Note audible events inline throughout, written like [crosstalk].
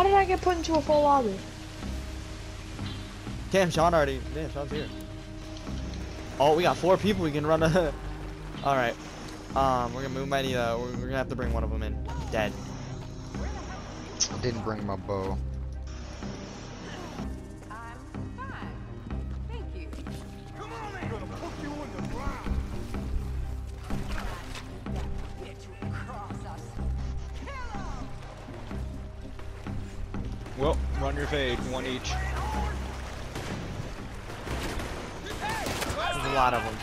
How did I get put into a full lobby? Damn, Sean already. Damn, Sean's here. Oh, we got four people. We can run a. [laughs] All right. Um, we're gonna move mighty. Uh, we're, we're gonna have to bring one of them in. Dead. I didn't bring my bow. Well, run your fade, one each. There's a lot of them.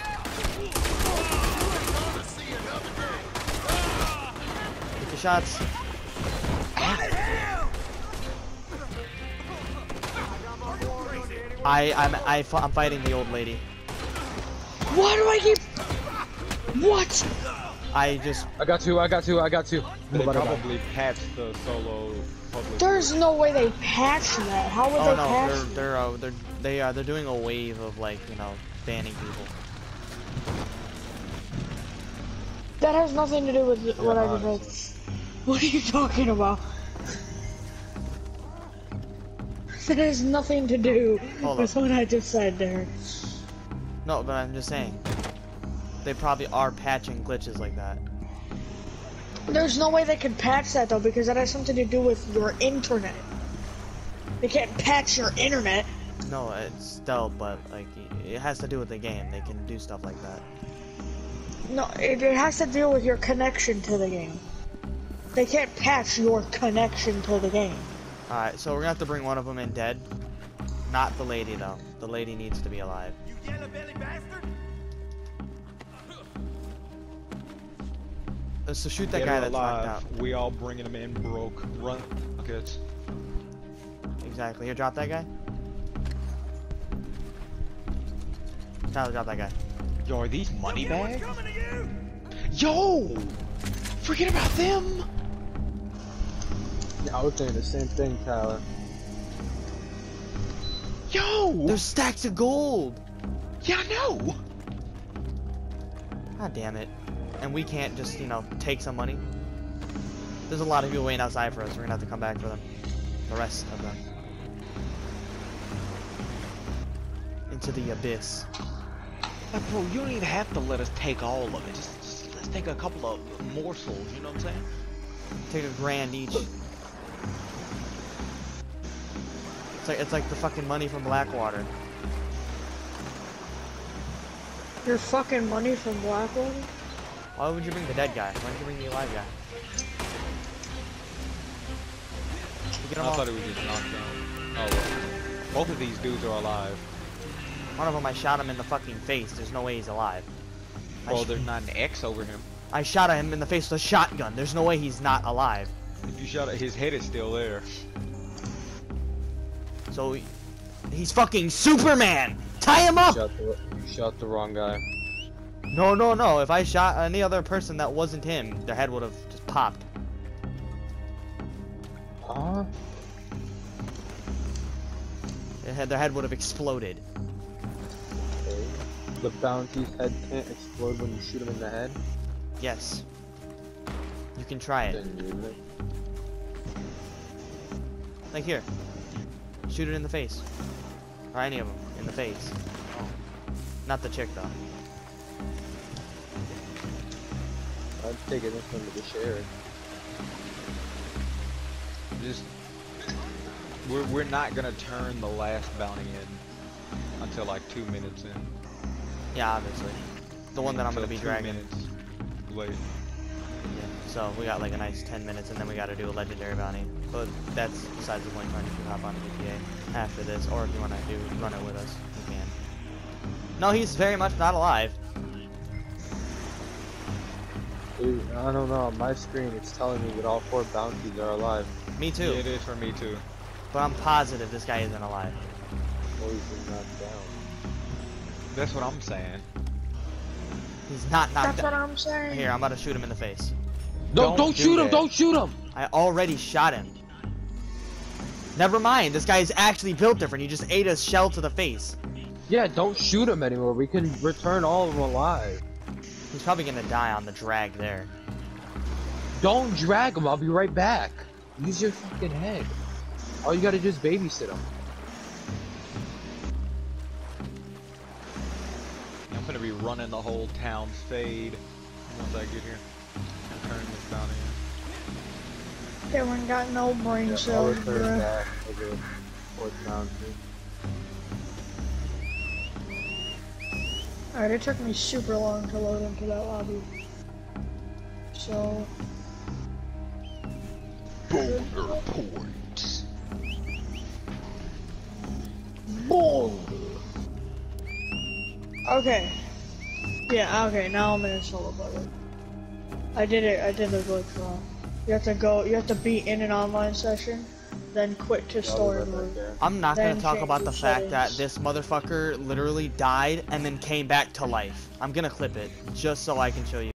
Take the shots. I I'm I, fi- I'm fighting the old lady. Why do I keep? What? I just I got two, I got two, I got two. They Bye-bye, bye-bye. probably patched the solo public. There's no way they patched that. How would oh they no patch? they're they're uh, they're they are they're doing a wave of like you know banning people. That has nothing to do with what I just said. [laughs] What are you talking about? That has nothing to do Hold with up. what I just said there. No, but I'm just saying. They probably are patching glitches like that. There's no way they could patch that though, because that has something to do with your internet. They can't patch your internet. No, it's still, but like it has to do with the game. They can do stuff like that. No, it, it has to deal with your connection to the game. They can't patch your connection to the game. All right, so we're gonna have to bring one of them in dead. Not the lady though. The lady needs to be alive. Uh, Uh, so shoot that Get guy that's knocked alive. out. We all bringing him in broke. Run buckets. Exactly. Here, drop that guy. Tyler, drop that guy. Yo, are these money bags? Yo! Forget about them! Yeah, I was saying the same thing, Tyler. Yo! There's stacks of gold. Yeah, I know! God damn it. And we can't just, you know, take some money. There's a lot of people waiting outside for us. We're gonna have to come back for them. The rest of them. Into the abyss. Like, bro, you don't even have to let us take all of it. Just, just let's take a couple of morsels, you know what I'm saying? Take a grand each. It's like it's like the fucking money from Blackwater. Your fucking money from Blackwater? Why would you bring the dead guy? Why didn't you bring the alive guy? You get 'em I all- thought it was just knocked down. Oh, well. Both of these dudes are alive. One of them I shot him in the fucking face. There's no way he's alive. I, Well, there's not an X over him. I shot him in the face with a shotgun. There's no way he's not alive. If you shot at his head, is still there. So he's fucking Superman. Tie him up. Shot the, you shot the wrong guy. No, no, no. If I shot any other person that wasn't him, their head would have just popped. Huh? Their head, their head would have exploded. Okay. The bounty's head can't explode when you shoot him in the head? Yes. You can try it. Like here. Shoot it in the face. Or any of them in the face. Oh. Not the chick though. I'd taking this one to the sheriff. Just we're we're not gonna turn the last bounty in until like two minutes in. Yeah, obviously. The one that I'm gonna be two dragging. minutes late. Yeah. So we got like a nice 10 minutes and then we gotta do a legendary bounty. But that's besides the point. If you hop on GTA after this, or if you wanna do run it with us, you can. No, he's very much not alive. Dude, I don't know, on my screen it's telling me that all four bounties are alive. Me Yeah, too. it is for me too. But I'm positive this guy isn't alive. Or he's been knocked down. That's what I'm saying. He's not knocked down. That's what. I'm saying. Here, I'm about to shoot him in the face. No, Don't don't, do shoot him! Don't shoot him! I already shot him. Never mind, this guy is actually built different. He just ate a shell to the face. Yeah, don't shoot him anymore. We can return all of them alive. He's probably gonna die on the drag there. Don't drag him. I'll be right back. Use your fucking head. All you gotta do is babysit them. I'm gonna be running the whole town fade once I get here. I'm turning this bounty in. They ain't got no brain Yeah, cells, return bruh. back over Alright, it took me super long to load into that lobby. So, Boulder points. boom! Okay. Yeah, okay, now I'm in a solo bubble. I did it, I did the glitch wrong. You have to go, you have to be in an online session, then quit to Yeah, I'll story be right mode. there. I'm not gonna talk about the the fact that this motherfucker literally died and then came back to life. I'm gonna clip it just so I can show you.